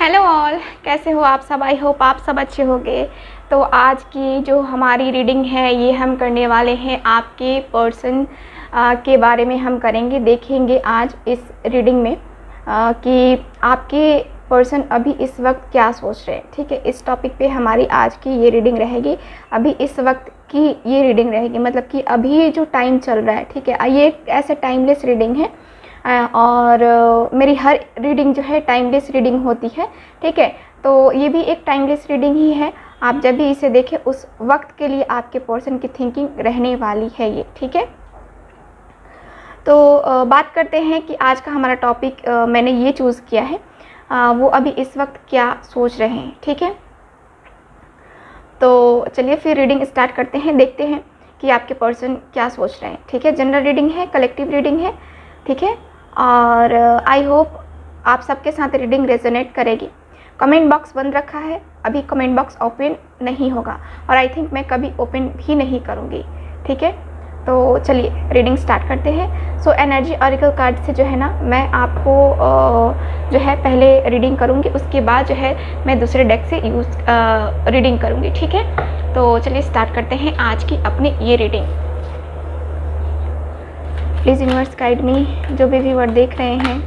Hello all कैसे हो आप सब? आई होप आप सब अच्छे होंगे। तो आज की जो हमारी रीडिंग है ये हम करने वाले हैं आपके पर्सन के बारे में हम करेंगे देखेंगे आज इस रीडिंग में आ, कि आपके पर्सन अभी इस वक्त क्या सोच रहे हैं। ठीक है इस टॉपिक पे हमारी आज की ये रीडिंग रहेगी। अभी इस वक्त की ये रीडिंग रहेगी मतलब कि अभी जो टाइम चल रहा है ठीक है ये ऐसे टाइमलेस रीडिंग है और मेरी हर रीडिंग जो है टाइमलेस रीडिंग होती है, ठीक है? तो ये भी एक टाइमलेस रीडिंग ही है। आप जब भी इसे देखें, उस वक्त के लिए आपके पर्सन की थिंकिंग रहने वाली है ये, ठीक है? तो बात करते हैं कि आज का हमारा टॉपिक मैंने ये चूज़ किया है वो अभी इस वक्त क्या सोच रहे हैं, ठीक है? तो चलिए फिर रीडिंग स्टार्ट करते हैं, देखते हैं कि आपके पर्सन क्या सोच रहे हैं, ठीक है? जनरल रीडिंग है, कलेक्टिव रीडिंग है ठीक है? और आई होप आप सबके साथ रीडिंग रेजोनेट करेगी। कमेंट बॉक्स बंद रखा है, अभी कमेंट बॉक्स ओपन नहीं होगा। और आई थिंक मैं कभी ओपन भी नहीं करूँगी, ठीक है? तो चलिए रीडिंग स्टार्ट करते हैं। सो एनर्जी ऑरिकल कार्ड से जो है ना, मैं आपको जो है पहले रीडिंग करूँगी, उसके बाद जो है मैं दूसरे डेक से यूज़ रीडिंग करूँगी, ठीक है? तो चलिए स्टार्ट करते हैं आज की अपनी ये reading please universe guide me, जो भी व्यूवर देख रहे हैं।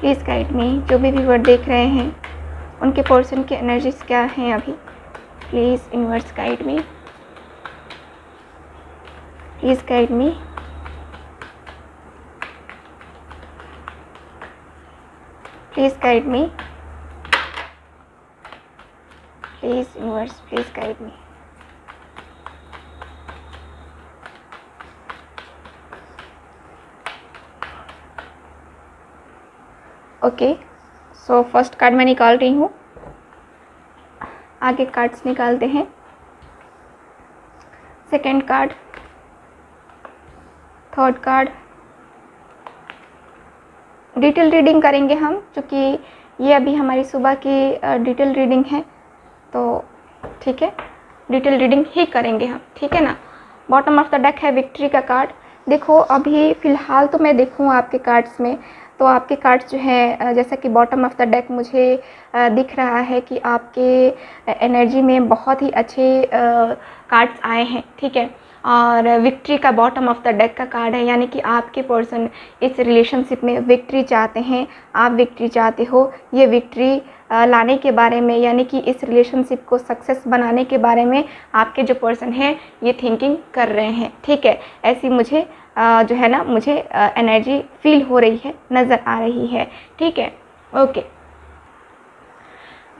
प्लीज़ गाइड मी, जो भी व्यूवर देख रहे हैं, उनके पोर्सन की एनर्जीज क्या हैं अभी? Please universe guide me. Please guide me. Please guide me. Please universe please guide me okay. So first card मैं निकाल रही हूँ। आगे कार्ड्स निकालते हैं। Second card third card detail reading करेंगे हम क्योंकि ये अभी हमारी सुबह की डिटेल रीडिंग है। तो ठीक है। डिटेल रीडिंग ही करेंगे हम, ठीक है ना? बॉटम ऑफ़ द डेक है विक्ट्री का कार्ड देखो, अभी फ़िलहाल तो मैं देखूँ आपके कार्ड्स में। तो आपके कार्ड्स जो हैं जैसा कि बॉटम ऑफ़ द डेक मुझे दिख रहा है कि आपके एनर्जी में बहुत ही अच्छे कार्ड्स आए हैं, ठीक है? और विक्ट्री का बॉटम ऑफ़ द डेक का कार्ड है, यानी कि आपके पर्सन इस रिलेशनशिप में विक्ट्री चाहते हैं, आप विक्ट्री चाहते हो, ये विक्ट्री लाने के बारे में, यानी कि इस रिलेशनशिप को सक्सेस बनाने के बारे में आपके जो पर्सन हैं, ये थिंकिंग कर रहे हैं, ठीक है? ऐसी मुझे जो है ना, मुझे एनर्जी फील हो रही है, नज़र आ रही है, ठीक है? ओके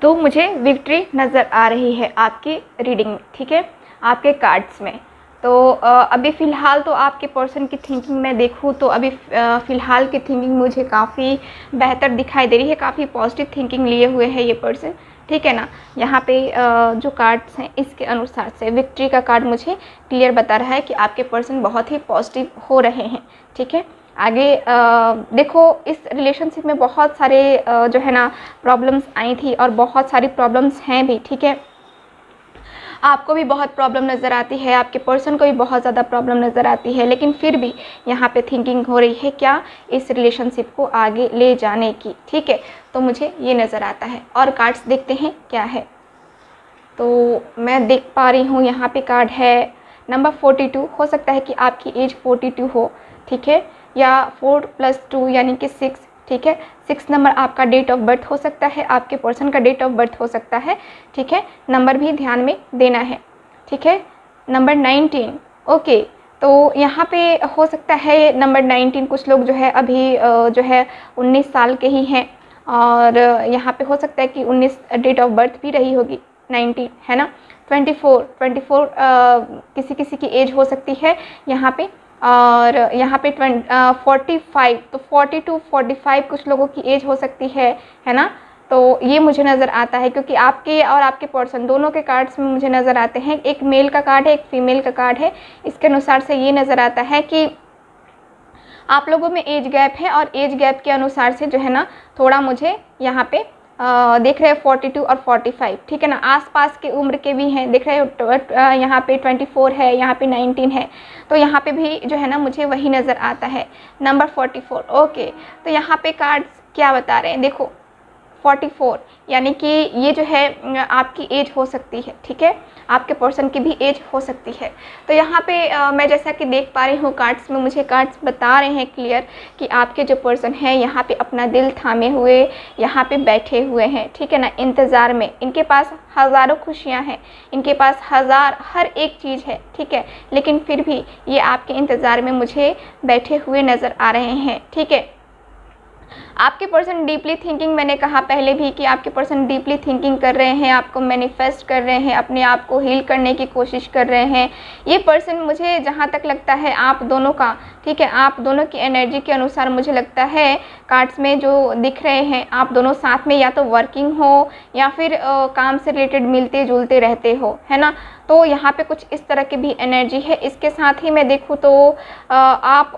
तो मुझे विक्ट्री नज़र आ रही है आपकी रीडिंग में, ठीक है? आपके कार्ड्स में। तो अभी फ़िलहाल तो आपके पर्सन की थिंकिंग मैं देखूँ तो अभी फ़िलहाल की थिंकिंग मुझे काफ़ी बेहतर दिखाई दे रही है काफ़ी पॉजिटिव थिंकिंग लिए हुए है ये पर्सन ठीक है ना? यहाँ पे जो कार्ड्स हैं इसके अनुसार से विक्ट्री का कार्ड मुझे क्लियर बता रहा है कि आपके पर्सन बहुत ही पॉजिटिव हो रहे हैं ठीक है? आगे आ, देखो इस रिलेशनशिप में बहुत सारे आ, जो है ना प्रॉब्लम्स आई थी और बहुत सारी प्रॉब्लम्स हैं भी ठीक है? आपको भी बहुत प्रॉब्लम नज़र आती है, आपके पर्सन को भी बहुत ज़्यादा प्रॉब्लम नज़र आती है, लेकिन फिर भी यहाँ पे थिंकिंग हो रही है क्या इस रिलेशनशिप को आगे ले जाने की, ठीक है? तो मुझे ये नज़र आता है। और कार्ड्स देखते हैं क्या है? तो मैं देख पा रही हूँ यहाँ पे कार्ड है। नंबर फोर्टी टू हो सकता है कि आपकी एज फोर्टी टू हो, ठीक है? या फोर प्लस टू यानी कि सिक्स ठीक है? सिक्स नंबर आपका डेट ऑफ़ बर्थ हो सकता है, आपके पर्सन का डेट ऑफ़ बर्थ हो सकता है, ठीक है? नंबर भी ध्यान में देना है, ठीक है? नंबर नाइनटीन ओके तो यहाँ पे हो सकता है नंबर नाइनटीन कुछ लोग जो है अभी जो है उन्नीस साल के ही हैं, और यहाँ पे हो सकता है कि उन्नीस डेट ऑफ़ बर्थ भी रही होगी नाइनटीन है ना? ट्वेंटी फोर ट्वेंटी फोर किसी किसी की एज हो सकती है, यहाँ पे और यहाँ पे ट्वेंट फाइव तो फोर्टी टू फोर्टी फाइव कुछ लोगों की एज हो सकती है है ना? तो ये मुझे नज़र आता है क्योंकि आपके और आपके पर्सन दोनों के कार्ड्स में मुझे नज़र आते हैं। एक मेल का कार्ड है, एक फीमेल का कार्ड है। इसके अनुसार से ये नज़र आता है कि आप लोगों में एज गैप है और एज गैप के अनुसार से जो है ना, थोड़ा मुझे यहाँ पे देख रहे हैं फोर्टी टू और फोर्टी फाइव ठीक है ना? आसपास के उम्र के भी हैं, देख रहे हैं यहाँ पे ट्वेंटी फोर है, यहाँ पे नाइनटीन है। तो यहाँ पे भी जो है ना, मुझे वही नज़र आता है नंबर फोर्टी फोर ओके तो यहाँ पे कार्ड्स क्या बता रहे हैं? देखो फोर्टी फोर यानी कि ये जो है आपकी एज हो सकती है ठीक है? आपके पर्सन की भी एज हो सकती है। तो यहाँ पे आ, मैं जैसा कि देख पा रही हूँ कार्ड्स में मुझे कार्ड्स बता रहे हैं क्लियर कि आपके जो पर्सन हैं यहाँ पे अपना दिल थामे हुए यहाँ पे बैठे हुए हैं ठीक है ना? इंतज़ार में। इनके पास हज़ारों खुशियाँ हैं इनके पास हज़ार हर एक चीज़ है ठीक है? लेकिन फिर भी ये आपके इंतज़ार में मुझे बैठे हुए नज़र आ रहे हैं ठीक है? आपके पर्सन डीपली थिंकिंग मैंने कहा पहले भी कि आपके पर्सन डीपली थिंकिंग कर रहे हैं आपको मैनिफेस्ट कर रहे हैं अपने आप को हील करने की कोशिश कर रहे हैं। ये पर्सन मुझे जहाँ तक लगता है आप दोनों का ठीक है आप दोनों की एनर्जी के अनुसार मुझे लगता है कार्ड्स में जो दिख रहे हैं आप दोनों साथ में या तो वर्किंग हो या फिर आ, काम से रिलेटेड मिलते जुलते रहते हो है ना? तो यहाँ पे कुछ इस तरह की भी एनर्जी है। इसके साथ ही मैं देखूँ तो आप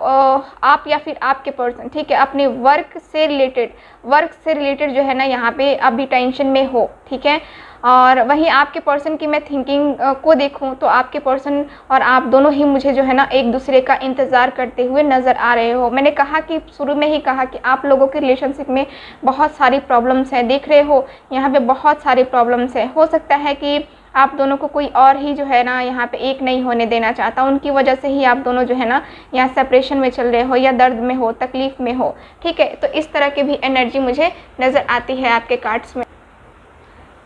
आप या फिर आपके पर्सन ठीक है, अपने वर्क से रिलेटेड वर्क से रिलेटेड जो है ना यहाँ पे अभी टेंशन में हो, ठीक है? और वहीं आपके पर्सन की मैं थिंकिंग को देखूँ तो आपके पर्सन और आप दोनों ही मुझे जो है ना एक दूसरे का इंतज़ार करते हुए नज़र आ रहे हो। मैंने कहा कि, शुरू में ही कहा कि आप लोगों के रिलेशनशिप में बहुत सारी प्रॉब्लम्स हैं, देख रहे हो, यहाँ पे बहुत सारी प्रॉब्लम्स हैं। हो सकता है कि आप दोनों को कोई और ही जो है ना यहाँ पे एक नहीं होने देना चाहता। उनकी वजह से ही आप दोनों जो है ना यहाँ सेपरेशन में चल रहे हो या दर्द में हो, तकलीफ़ में हो। ठीक है तो इस तरह की भी एनर्जी मुझे नज़र आती है आपके कार्ड्स में।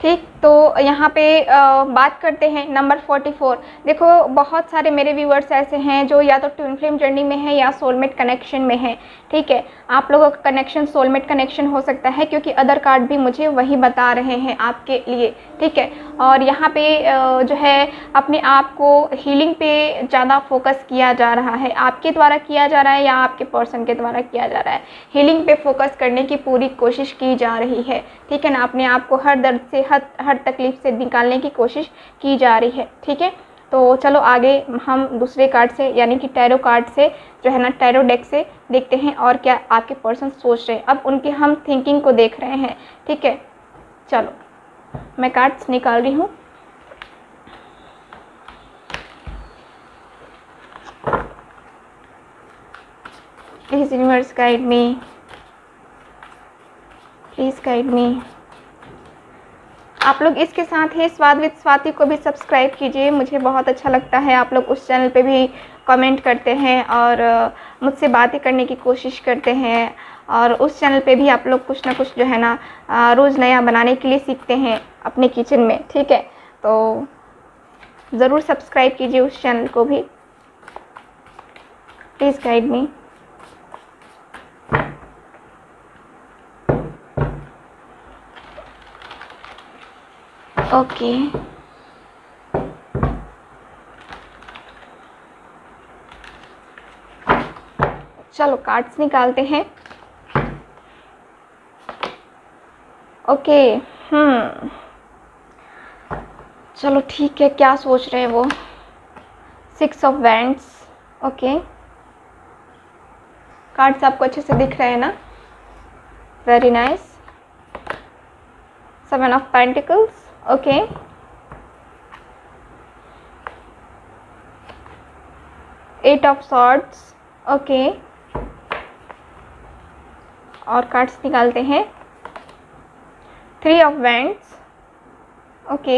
ठीक तो यहाँ पे आ, बात करते हैं नंबर फोर्टी फोर। देखो बहुत सारे मेरे व्यूवर्स ऐसे हैं जो या तो ट्विन फ्लेम जर्नी में है या सोलमेट कनेक्शन में है ठीक है? आप लोगों का कनेक्शन सोलमेट कनेक्शन हो सकता है क्योंकि अदर कार्ड भी मुझे वही बता रहे हैं आपके लिए ठीक है? और यहाँ पे जो है अपने आप को हीलिंग पे ज़्यादा फोकस किया जा रहा है। आपके द्वारा किया जा रहा है या आपके पर्सन के द्वारा किया जा रहा है? हीलिंग पे फोकस करने की पूरी कोशिश की जा रही है ठीक है ना? अपने आप को हर दर्द से हर हर तकलीफ़ से निकालने की कोशिश की जा रही है, ठीक है? तो चलो आगे हम दूसरे कार्ड से, यानी कि टैरो कार्ड से जो है ना, टैरो डेक से देखते हैं और क्या आपके पर्सन सोच रहे हैं। अब उनकी हम थिंकिंग को देख रहे हैं, ठीक है? चलो, मैं कार्ड्स निकाल रही हूँ। Please universe guide me, please guide me. आप लोग इसके साथ ही स्वाद विद स्वाति को भी सब्सक्राइब कीजिए। मुझे बहुत अच्छा लगता है। आप लोग उस चैनल पे भी कमेंट करते हैं और मुझसे बातें करने की कोशिश करते हैं और उस चैनल पे भी आप लोग कुछ ना कुछ जो है ना रोज़ नया बनाने के लिए सीखते हैं अपने किचन में, ठीक है? तो ज़रूर सब्सक्राइब कीजिए उस चैनल को भी। प्लीज़ गाइड मी ओके चलो कार्ड्स निकालते हैं। ओके हम्म चलो, ठीक है, क्या सोच रहे हैं वो? Six of wands okay cards आपको अच्छे से दिख रहे हैं ना? Very nice seven of pentacles okay. Eight of swords okay और कार्ड्स निकालते हैं. Three of wands okay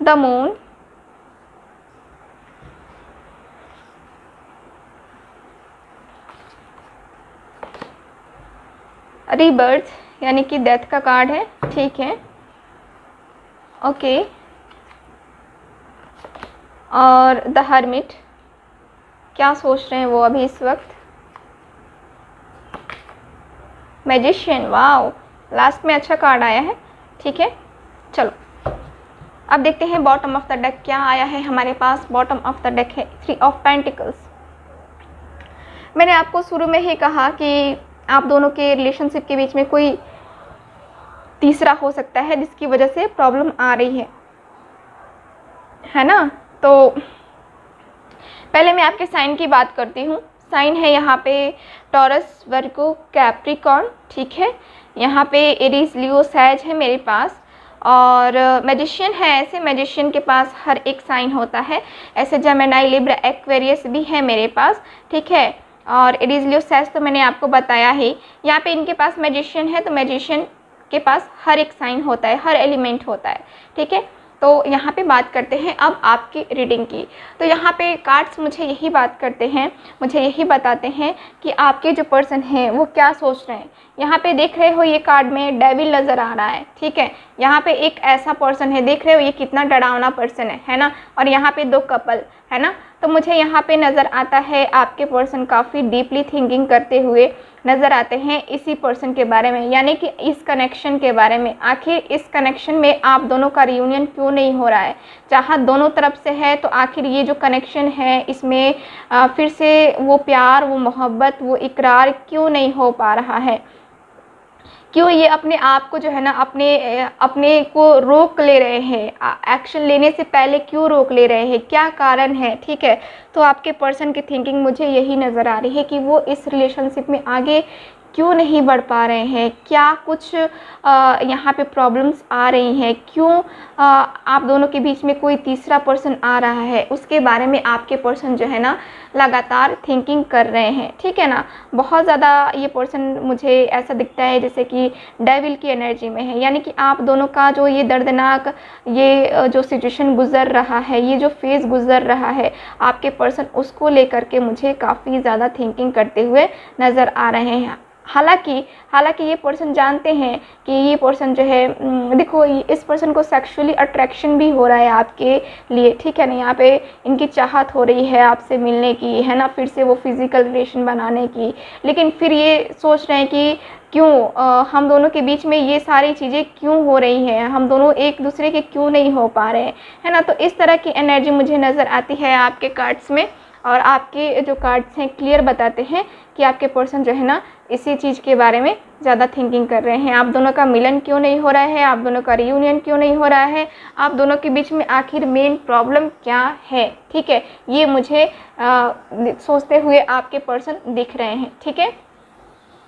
the moon rebirth यानी कि डेथ का कार्ड है, ठीक है? ओके और द हरमिट क्या सोच रहे हैं वो अभी इस वक्त? मैजिशियन वाओ लास्ट में अच्छा कार्ड आया है, ठीक है? चलो. अब देखते हैं बॉटम ऑफ़ द डेक क्या आया है हमारे पास. बॉटम ऑफ़ द डेक है थ्री ऑफ़ पेंटिकल्स मैंने आपको शुरू में ही कहा कि आप दोनों के रिलेशनशिप के बीच में कोई तीसरा हो सकता है जिसकी वजह से प्रॉब्लम आ रही है। है ना? तो पहले मैं आपके साइन की बात करती हूँ। साइन है यहाँ पे टॉरस वर्को कैप्रिकॉन ठीक है? यहाँ पे एरीज, लियो, सैज है मेरे पास। और मैजिशियन है ऐसे, मैजिशियन के पास हर एक साइन होता है। ऐसे जमेनाई लिब्रा, एक्वेरियस भी है मेरे पास, ठीक है? और एडिजलियो सेस तो मैंने आपको बताया ही। यहाँ पे इनके पास मैजिशियन है तो मैजिशियन के पास हर एक साइन होता है, हर एलिमेंट होता है, ठीक है? तो यहाँ पे बात करते हैं अब आपकी रीडिंग की। तो यहाँ पे कार्ड्स मुझे यही बात करते हैं, मुझे यही बताते हैं कि आपके जो पर्सन हैं, वो क्या सोच रहे हैं। यहाँ पे देख रहे हो ये कार्ड में डेविल नज़र आ रहा है, ठीक है? यहाँ पे एक ऐसा पर्सन है, देख रहे हो ये कितना डरावना पर्सन है है ना? और यहाँ पे दो कपल है ना? तो मुझे यहाँ पे नज़र आता है आपके पर्सन काफ़ी डीपली थिंकिंग करते हुए नज़र आते हैं इसी पर्सन के बारे में, यानी कि इस कनेक्शन के बारे में। आखिर इस कनेक्शन में आप दोनों का रियूनियन क्यों नहीं हो रहा है? चाहे दोनों तरफ़ से है तो आखिर ये जो कनेक्शन है, इसमें फिर से वो प्यार, वो मोहब्बत, वो इकरार क्यों नहीं हो पा रहा है? क्यों ये अपने आप को जो है ना, अपने अपने को रोक ले रहे हैं? एक्शन लेने से पहले क्यों रोक ले रहे हैं? क्या कारण है? ठीक है? तो आपके पर्सन की थिंकिंग मुझे यही नज़र आ रही है कि वो इस रिलेशनशिप में आगे क्यों नहीं बढ़ पा रहे हैं? क्या कुछ यहाँ पे प्रॉब्लम्स आ रही हैं? क्यों आप दोनों के बीच में कोई तीसरा पर्सन आ रहा है? उसके बारे में आपके पर्सन जो है ना, लगातार थिंकिंग कर रहे हैं। ठीक है ना? बहुत ज़्यादा ये पर्सन मुझे ऐसा दिखता है जैसे कि डेविल की एनर्जी में है। यानी कि आप दोनों का जो ये दर्दनाक, ये जो सिचुएशन गुज़र रहा है, ये जो फ़ेज़ गुज़र रहा है, आपके पर्सन उसको लेकर के मुझे काफ़ी ज़्यादा थिंकिंग करते हुए नज़र आ रहे हैं। हालाँकि हालाँकि ये पर्सन जानते हैं कि ये पर्सन जो है देखो इस पर्सन को सेक्सुअली अट्रैक्शन भी हो रहा है आपके लिए ठीक है ना? यहाँ पे इनकी चाहत हो रही है आपसे मिलने की है ना? फिर से वो फ़िज़िकल रिलेशन बनाने की। लेकिन फिर ये सोच रहे हैं कि क्यों आ, हम दोनों के बीच में ये सारी चीज़ें क्यों हो रही हैं? हम दोनों एक दूसरे के क्यों नहीं हो पा रहे हैं? है ना? तो इस तरह की एनर्जी मुझे नज़र आती है आपके कार्ड्स में और आपके जो कार्ड्स हैं क्लियर बताते हैं। कि आपके पर्सन जो है ना इसी चीज़ के बारे में ज़्यादा थिंकिंग कर रहे हैं। आप दोनों का मिलन क्यों नहीं हो रहा है? आप दोनों का रियूनियन क्यों नहीं हो रहा है? आप दोनों के बीच में आखिर मेन प्रॉब्लम क्या है? ठीक है? ये मुझे आ, सोचते हुए आपके पर्सन दिख रहे हैं। ठीक है?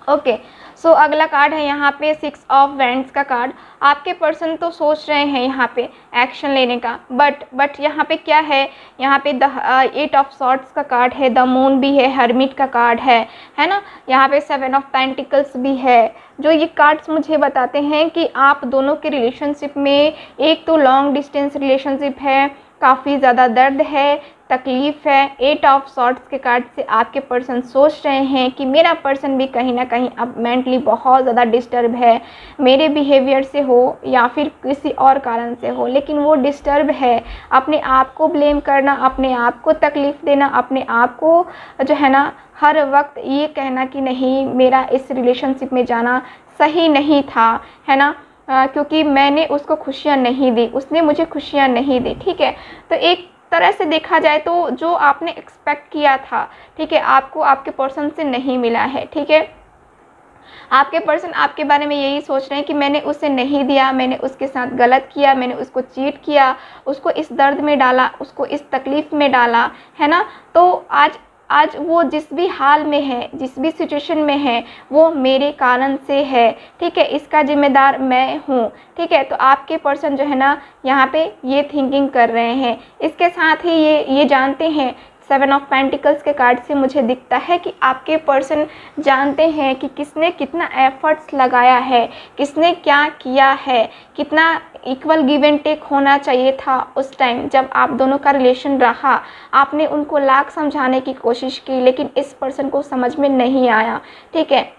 ओके सो so, अगला कार्ड है यहाँ पे सिक्स ऑफ़ वेंट्स का कार्ड आपके पर्सन तो सोच रहे हैं यहाँ पे एक्शन लेने का बट बट यहाँ पे क्या है? यहाँ पे द एट ऑफ़ शॉर्ट्स का कार्ड है द मून भी है हरमिट का कार्ड है है ना? यहाँ पे सेवन ऑफ़ पेंटिकल्स भी है. जो ये कार्ड्स मुझे बताते हैं कि आप दोनों के रिलेशनशिप में एक तो लॉन्ग डिस्टेंस रिलेशनशिप है काफ़ी ज़्यादा दर्द है तकलीफ़ है। एट ऑफ़ शॉर्ट्स के कार्ड से आपके पर्सन सोच रहे हैं कि मेरा पर्सन भी कहीं ना कहीं अब मेंटली बहुत ज़्यादा डिस्टर्ब है। मेरे बिहेवियर से हो या फिर किसी और कारण से हो लेकिन वो डिस्टर्ब है। अपने आप को ब्लेम करना अपने आप को तकलीफ़ देना अपने आप को जो है ना हर वक्त ये कहना कि नहीं मेरा इस रिलेशनशिप में जाना सही नहीं था है ना? आ, क्योंकि मैंने उसको खुशियाँ नहीं दी उसने मुझे खुशियाँ नहीं दी ठीक है? तो एक तरह से देखा जाए तो जो आपने एक्सपेक्ट किया था, ठीक है, आपको आपके पर्सन से नहीं मिला है, ठीक है? आपके पर्सन आपके बारे में यही सोच रहे हैं कि मैंने उसे नहीं दिया, मैंने उसके साथ गलत किया, मैंने उसको चीट किया, उसको इस दर्द में डाला, उसको इस तकलीफ़ में डाला, है ना? तो आज आज वो जिस भी हाल में है, जिस भी सिचुएशन में है, वो मेरे कारण से है। ठीक है, इसका जिम्मेदार मैं हूँ। ठीक है तो आपके पर्सन जो है ना, यहाँ पे ये थिंकिंग कर रहे हैं। इसके साथ ही ये ये जानते हैं सेवन ऑफ़ पेंटिकल्स के कार्ड से मुझे दिखता है कि आपके पर्सन जानते हैं कि किसने कितना एफर्ट्स लगाया है, किसने क्या किया है, कितना इक्वल गिव एंड टेक होना चाहिए था उस टाइम जब आप दोनों का रिलेशन रहा, आपने उनको लाख समझाने की कोशिश की, लेकिन इस पर्सन को समझ में नहीं आया। ठीक है?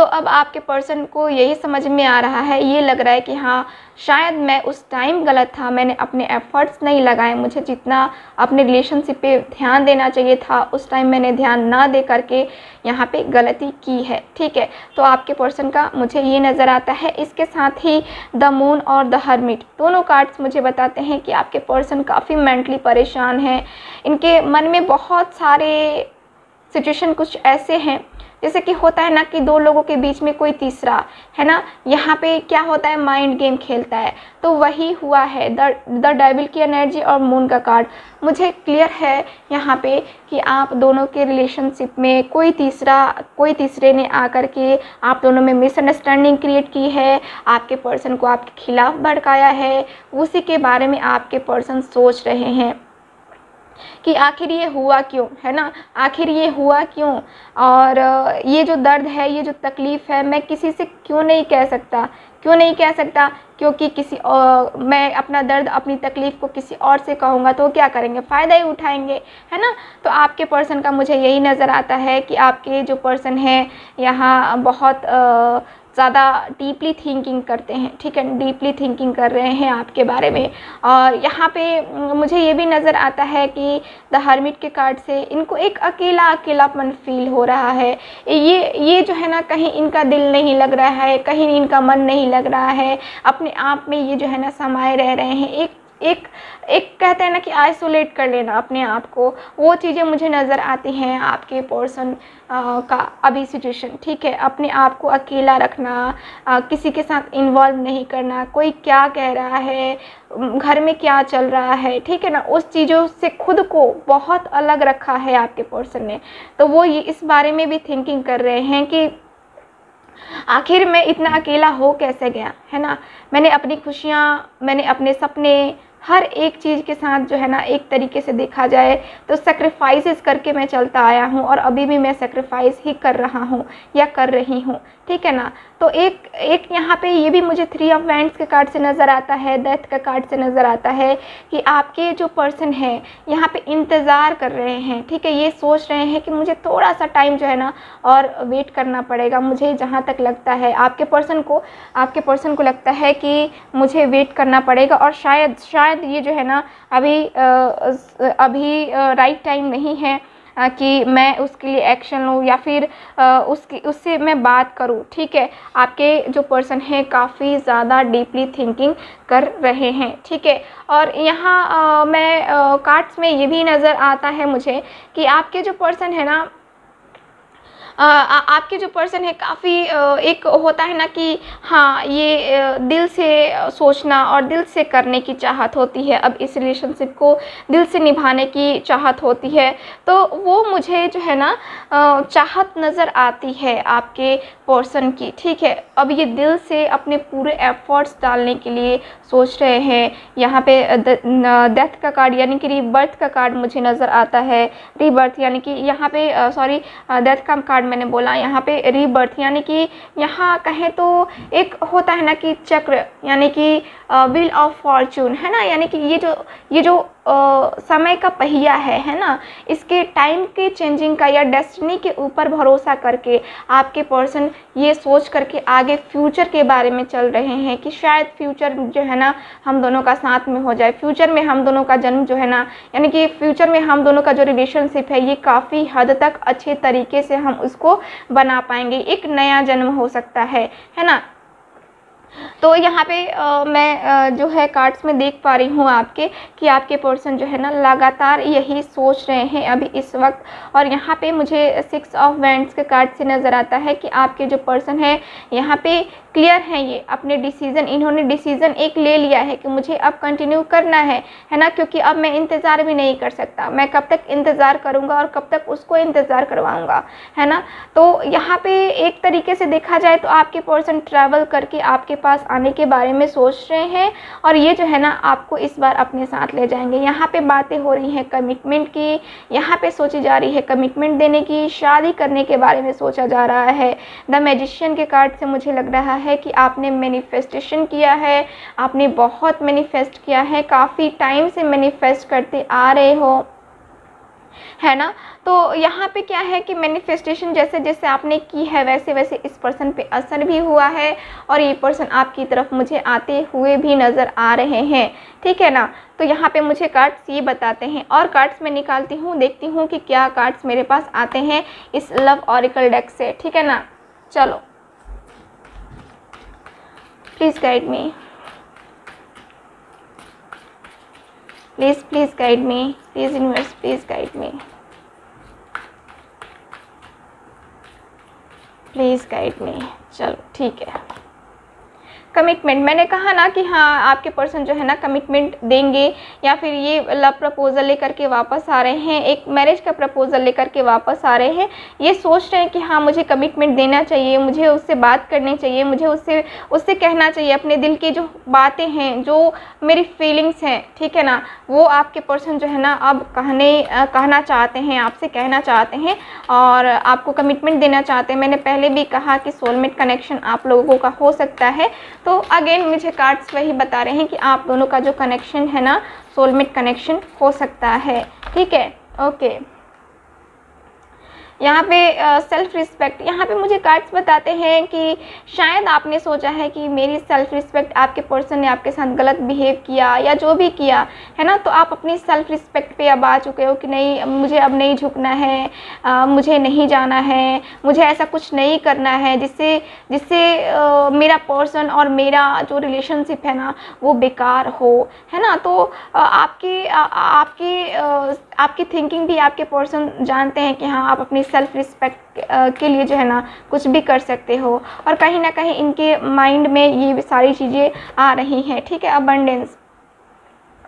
तो अब आपके पर्सन को यही समझ में आ रहा है, ये लग रहा है कि हाँ शायद मैं उस टाइम गलत था, मैंने अपने एफ़र्ट्स नहीं लगाए, मुझे जितना अपने रिलेशनशिप पे ध्यान देना चाहिए था, उस टाइम मैंने ध्यान ना दे करके यहाँ पे गलती की है, ठीक है? तो आपके पर्सन का मुझे ये नज़र आता है, इसके साथ ही द मून और द हरमिट दोनों कार्ड्स मुझे बताते हैं कि आपके पर्सन काफ़ी मेंटली परेशान हैं, इनके मन में बहुत सारे सिचुएशन कुछ ऐसे हैं। जैसे कि होता है ना कि दो लोगों के बीच में कोई तीसरा, है ना? यहाँ पे क्या होता है? माइंड गेम खेलता है। तो वही हुआ है। द द डेविल की एनर्जी और मून का कार्ड मुझे क्लियर है यहाँ पे कि आप दोनों के रिलेशनशिप में कोई तीसरा, कोई तीसरे ने आकर के आप दोनों में मिसअंडरस्टैंडिंग क्रिएट की है। आपके पर्सन को आपके खिलाफ भड़काया है। उसी के बारे में आपके पर्सन सोच रहे हैं। कि आखिर ये हुआ क्यों है ना? आखिर ये हुआ क्यों? और ये जो दर्द है ये जो तकलीफ़ है मैं किसी से क्यों नहीं कह सकता? क्यों नहीं कह सकता? क्योंकि किसी और मैं अपना दर्द अपनी तकलीफ़ को किसी और से कहूँगा तो क्या करेंगे? फ़ायदा ही उठाएँगे है ना? तो आपके पर्सन का मुझे यही नज़र आता है कि आपके जो पर्सन हैं यहाँ बहुत आ, ज़्यादा डीपली थिंकिंग करते हैं, ठीक है? डीपली थिंकिंग कर रहे हैं आपके बारे में। और यहाँ पे मुझे ये भी नज़र आता है कि द हर्मिट के कार्ड से इनको एक अकेला अकेलापन फील हो रहा है। ये ये जो है ना, कहीं इनका दिल नहीं लग रहा है, कहीं इनका मन नहीं लग रहा है। अपने आप में ये जो है ना, समाये रह रहे हैं। एक एक एक कहते हैं ना कि आइसोलेट कर लेना अपने आप को। वो चीज़ें मुझे नज़र आती हैं आपके पर्सन का अभी सिचुएशन ठीक है? अपने आप को अकेला रखना आ, किसी के साथ इन्वॉल्व नहीं करना कोई क्या कह रहा है घर में क्या चल रहा है ठीक है ना? उस चीज़ों से खुद को बहुत अलग रखा है आपके पर्सन ने। तो वो ये इस बारे में भी थिंकिंग कर रहे हैं कि आखिर मैं इतना अकेला हो कैसे गया है ना? मैंने अपनी खुशियाँ मैंने अपने सपने हर एक चीज़ के साथ जो है ना, एक तरीके से देखा जाए तो सेक्रीफाइसेस करके मैं चलता आया हूँ और अभी भी मैं सेक्रीफाइस ही कर रहा हूँ या कर रही हूँ। ठीक है ना? तो एक एक यहाँ पे ये भी मुझे थ्री ऑफ़ वैंड्स के कार्ड से नज़र आता है डेथ का कार्ड से नज़र आता है कि आपके जो पर्सन है, यहाँ पे इंतज़ार कर रहे हैं, ठीक है? ये सोच रहे हैं कि मुझे थोड़ा सा टाइम जो है ना और वेट करना पड़ेगा। मुझे जहाँ तक लगता है, आपके पर्सन को, आपके पर्सन को लगता है कि मुझे वेट करना पड़ेगा और शायद शायद ये जो है ना अभी अभी राइट टाइम नहीं है। कि मैं उसके लिए एक्शन लूँ या फिर उसकी, उससे मैं बात करूँ, ठीक है? आपके जो पर्सन हैं, काफ़ी ज़्यादा डीपली थिंकिंग कर रहे हैं, ठीक है? और यहाँ मैं कार्ड्स में ये भी नज़र आता है मुझे कि आपके जो पर्सन है ना आपके जो पर्सन है, काफ़ी एक होता है ना कि हाँ ये दिल से सोचना और दिल से करने की चाहत होती है। अब इस रिलेशनशिप को दिल से निभाने की चाहत होती है। तो वो मुझे जो है ना चाहत नज़र आती है आपके पर्सन की, ठीक है? अब ये दिल से अपने पूरे एफर्ट्स डालने के लिए सोच रहे हैं। यहाँ पे डेथ का कार्ड यानी कि रीबर्थ का कार्ड मुझे नज़र आता है। रीबर्थ यानी कि यहाँ पे सॉरी डेथ का कार्ड मैंने बोला यहाँ पे रीबर्थ यानी कि यहाँ कहें तो एक होता है ना कि चक्र यानी कि व्हील ऑफ़ फॉर्चून है ना? यानी कि ये जो ये जो आ, समय का पहिया है है ना? इसके टाइम के चेंजिंग का या डेस्टिनी के ऊपर भरोसा करके आपके पर्सन ये सोच करके आगे फ्यूचर के बारे में चल रहे हैं कि शायद फ्यूचर जो है ना हम दोनों का साथ में हो जाए। फ्यूचर में हम दोनों का जन्म जो है ना यानी कि फ्यूचर में हम दोनों का जो रिलेशनशिप है ये काफ़ी हद तक अच्छे तरीके से हम उसको बना पाएँगे। एक नया जन्म हो सकता है है ना? तो यहाँ पे आ, मैं आ, जो है कार्ड्स में देख पा रही हूँ आपके कि आपके पर्सन जो है ना लगातार यही सोच रहे हैं अभी इस वक्त। और यहाँ पे मुझे सिक्स ऑफ़ वेंट्स के कार्ड से नज़र आता है कि आपके जो पर्सन है यहाँ पे क्लियर हैं ये, अपने डिसीज़न इन्होंने डिसीज़न एक ले लिया है कि मुझे अब कंटिन्यू करना है है ना? क्योंकि अब मैं इंतज़ार भी नहीं कर सकता। मैं कब तक इंतज़ार करूँगा और कब तक उसको इंतज़ार करवाऊँगा, है ना? तो यहाँ पे एक तरीके से देखा जाए तो आपके पर्सन ट्रैवल करके आपके पास आने के बारे में सोच रहे हैं और ये जो है ना, आपको इस बार अपने साथ ले जाएँगे। यहाँ पर बातें हो रही हैं कमिटमेंट की, यहाँ पर सोची जा रही है कमिटमेंट देने की, शादी करने के बारे में सोचा जा रहा है। द मेजिशियन के कार्ड से मुझे लग रहा है कि आपने मैनिफेस्टेशन किया है, आपने बहुत मैनिफेस्ट किया है, काफ़ी टाइम से मैनिफेस्ट करते आ रहे हो, है ना? तो यहाँ पे क्या है कि मैनिफेस्टेशन जैसे जैसे आपने की है, वैसे वैसे इस पर्सन पे असर भी हुआ है और ये पर्सन आपकी तरफ़ मुझे आते हुए भी नज़र आ रहे हैं, ठीक है ना? तो यहाँ पे मुझे कार्ड्स ये बताते हैं और कार्ड्स मैं निकालती हूँ, देखती हूँ कि क्या कार्ड्स मेरे पास आते हैं इस लव ऑरिकल डेक से, ठीक है ना? चलो। Please guide me please please guide me please universe please guide me please guide me चलो, ठीक है। कमिटमेंट मैंने कहा ना कि हाँ आपके पर्सन जो है ना कमिटमेंट देंगे या फिर ये लव प्रपोज़ल लेकर के वापस आ रहे हैं, एक मैरिज का प्रपोज़ल लेकर के वापस आ रहे हैं, ये सोच रहे हैं कि हाँ मुझे कमिटमेंट देना चाहिए, मुझे उससे बात करनी चाहिए, मुझे उससे उससे कहना चाहिए, अपने दिल की जो बातें हैं, जो मेरी फीलिंग्स हैं, ठीक है ना, वो आपके पर्सन जो है ना अब कहने कहना चाहते हैं, आपसे कहना चाहते हैं और आपको कमिटमेंट देना चाहते हैं। मैंने पहले भी कहा कि सोलमेट कनेक्शन आप लोगों का हो सकता है तो अगेन मुझे कार्ड्स वही बता रहे हैं कि आप दोनों का जो कनेक्शन है ना सोलमेट कनेक्शन हो सकता है। ठीक है? ओके यहाँ पे सेल्फ़ रिस्पेक्ट यहाँ पे मुझे कार्ड्स बताते हैं कि शायद आपने सोचा है कि मेरी सेल्फ़ रिस्पेक्ट आपके पर्सन ने आपके साथ गलत बिहेव किया या जो भी किया है ना? तो आप अपनी सेल्फ़ रिस्पेक्ट पे अब आ चुके हो कि नहीं मुझे अब नहीं झुकना है आ, मुझे नहीं जाना है मुझे ऐसा कुछ नहीं करना है जिससे जिससे मेरा पर्सन और मेरा जो रिलेशनशिप है ना वो बेकार हो है ना? तो आ, आपकी आ, आपकी आपकी थिंकिंग भी आपके पर्सन जानते हैं कि हाँ आप अपनी सेल्फ रिस्पेक्ट के लिए जो है ना, कुछ भी कर सकते हो। और कहीं ना कहीं इनके माइंड में ये सारी चीज़ें आ रही हैं, ठीक है अबंडेंस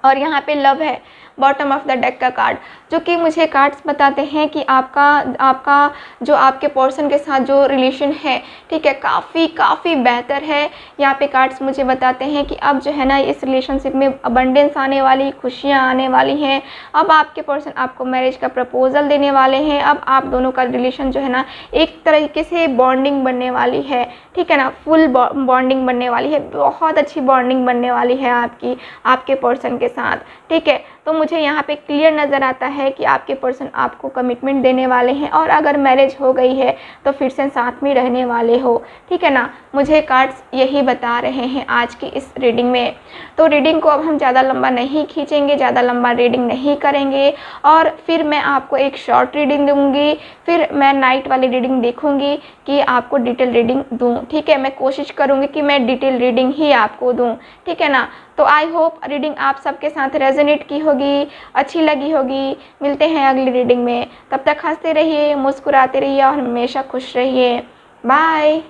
और यहाँ पे लव है। बॉटम ऑफ़ द डेक का कार्ड जो कि मुझे कार्ड्स बताते हैं कि आपका आपका, जो आपके पर्सन के साथ जो रिलेशन है, ठीक है, काफ़ी काफ़ी बेहतर है। यहाँ पे कार्ड्स मुझे बताते हैं कि अब जो है ना, इस रिलेशनशिप में अबंडेंस आने वाली, खुशियाँ आने वाली हैं। अब आपके पर्सन आपको मैरिज का प्रपोज़ल देने वाले हैं। अब आप दोनों का रिलेशन जो है ना, एक तरीके से बॉन्डिंग बनने वाली है। ठीक है ना फुल बॉन्डिंग बनने वाली है। बहुत अच्छी बॉन्डिंग बनने वाली है आपकी, आपके पर्सन के साथ। ठीक है तो मुझे यहाँ पे क्लियर नज़र आता है कि आपके पर्सन आपको कमिटमेंट देने वाले हैं और अगर मैरिज हो गई है तो फिर से साथ में रहने वाले हो। ठीक है ना? मुझे कार्ड्स यही बता रहे हैं आज की इस रीडिंग में। तो रीडिंग को अब हम ज़्यादा लंबा नहीं खींचेंगे, ज़्यादा लंबा रीडिंग नहीं करेंगे और फिर मैं आपको एक शॉर्ट रीडिंग दूँगी, फिर मैं नाइट वाली रीडिंग देखूँगी कि आपको डिटेल रीडिंग दूँ। ठीक है? मैं कोशिश करूँगी कि मैं डिटेल रीडिंग ही आपको दूँ। ठीक है ना? तो आई होप रीडिंग आप सबके साथ रेजोनेट की होगी, अच्छी लगी होगी। मिलते हैं अगली रीडिंग में। तब तक हँसते रहिए, मुस्कुराते रहिए और हमेशा खुश रहिए। बाय